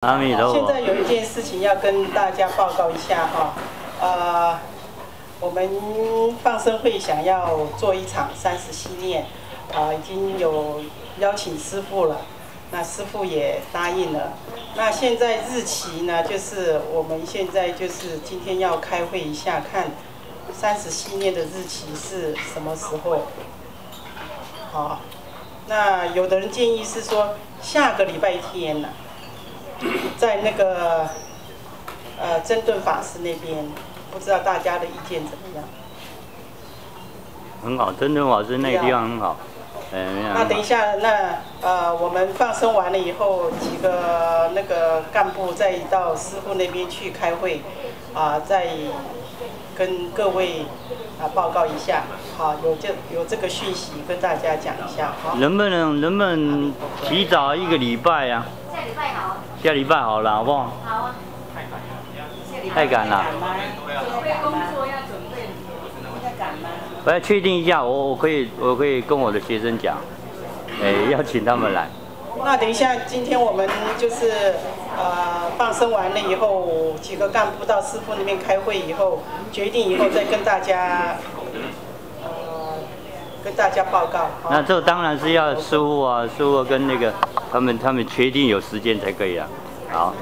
阿弥陀佛。现在有一件事情要跟大家报告一下哈，呃，我们放生会想要做一场三十系列，啊，已经有邀请师傅了，那师傅也答应了。那现在日期呢，就是我们现在就是今天要开会一下，看三十系列的日期是什么时候。好，那有的人建议是说下个礼拜天呢。在那个呃真顿法师那边，不知道大家的意见怎么样？很好，真顿法师那个地方很好。嗯，那等一下，那呃我们放生完了以后，几个那个干部再到师傅那边去开会，啊，再跟各位啊报告一下。好，有这有这个讯息跟大家讲一下。好，能不能能不能提早一个礼拜呀？下礼拜好了，好不好？好啊。太赶了。准备工作要准备，太赶吗？我要确定一下，我我可以我可以跟我的学生讲，哎，要请他们来。那等一下，今天我们就是呃放生完了以后，几个干部到师傅那边开会以后，决定以后再跟大家呃跟大家报告。那这当然是要师傅啊，师傅跟那个。他们他们确定有时间才可以啊，好。